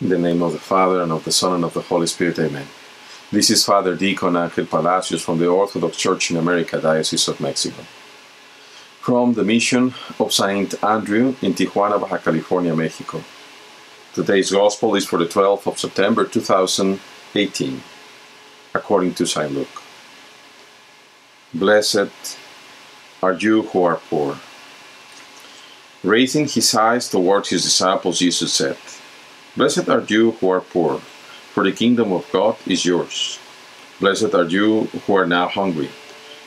In the name of the Father, and of the Son, and of the Holy Spirit, amen. This is Father Deacon Angel Palacios from the Orthodox Church in America, Diocese of Mexico. From the Mission of Saint Andrew in Tijuana, Baja California, Mexico. Today's Gospel is for the 12th of September 2018, according to St. Luke. Blessed are you who are poor. Raising his eyes towards his disciples, Jesus said, Blessed are you who are poor, for the kingdom of God is yours. Blessed are you who are now hungry,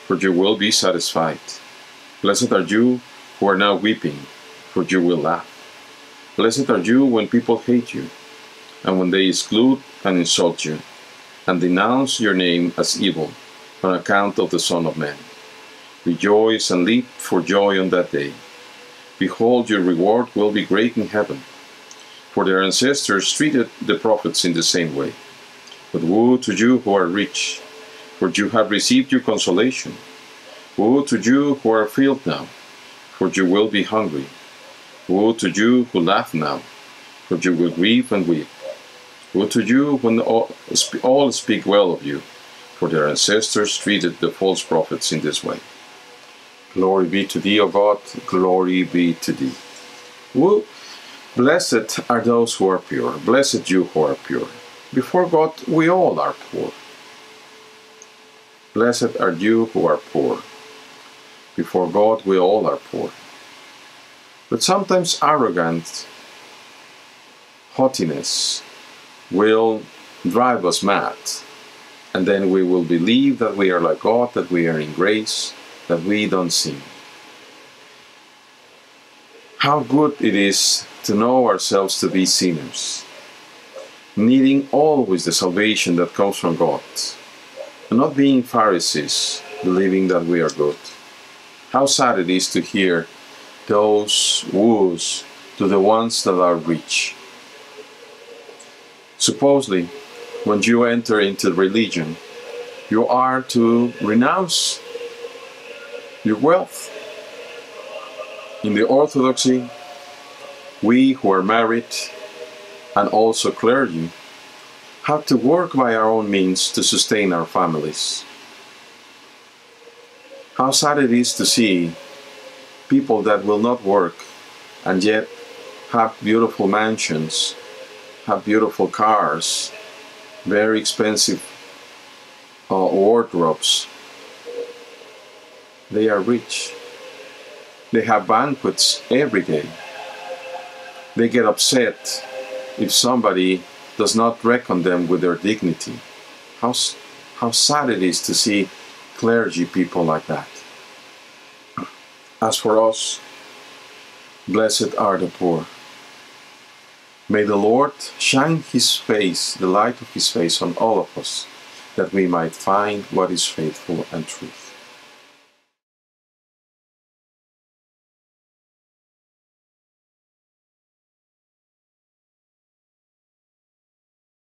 for you will be satisfied. Blessed are you who are now weeping, for you will laugh. Blessed are you when people hate you, and when they exclude and insult you, and denounce your name as evil on account of the Son of Man. Rejoice and leap for joy on that day. Behold, your reward will be great in heaven, for their ancestors treated the prophets in the same way. But woe to you who are rich, for you have received your consolation. Woe to you who are filled now, for you will be hungry. Woe to you who laugh now, for you will grieve and weep. Woe to you when all, speak well of you, for their ancestors treated the false prophets in this way. Glory be to thee, O God, glory be to thee. Well, blessed are those who are pure, blessed you who are pure. Before God, we all are poor. Blessed are you who are poor. Before God, we all are poor. But sometimes arrogant haughtiness will drive us mad, and then we will believe that we are like God, that we are in grace, that we don't sin. How good it is to know ourselves to be sinners, needing always the salvation that comes from God, and not being Pharisees, believing that we are good. How sad it is to hear those woes to the ones that are rich. Supposedly, when you enter into religion, you are to renounce your wealth. In the Orthodoxy, we who are married and also clergy have to work by our own means to sustain our families. How sad it is to see people that will not work and yet have beautiful mansions, have beautiful cars, very expensive uh, wardrobes. They are rich. They have banquets every day. They get upset if somebody does not reckon them with their dignity. How, how sad it is to see clergy people like that. As for us, blessed are the poor. May the Lord shine His face, the light of His face on all of us, that we might find what is faithful and true.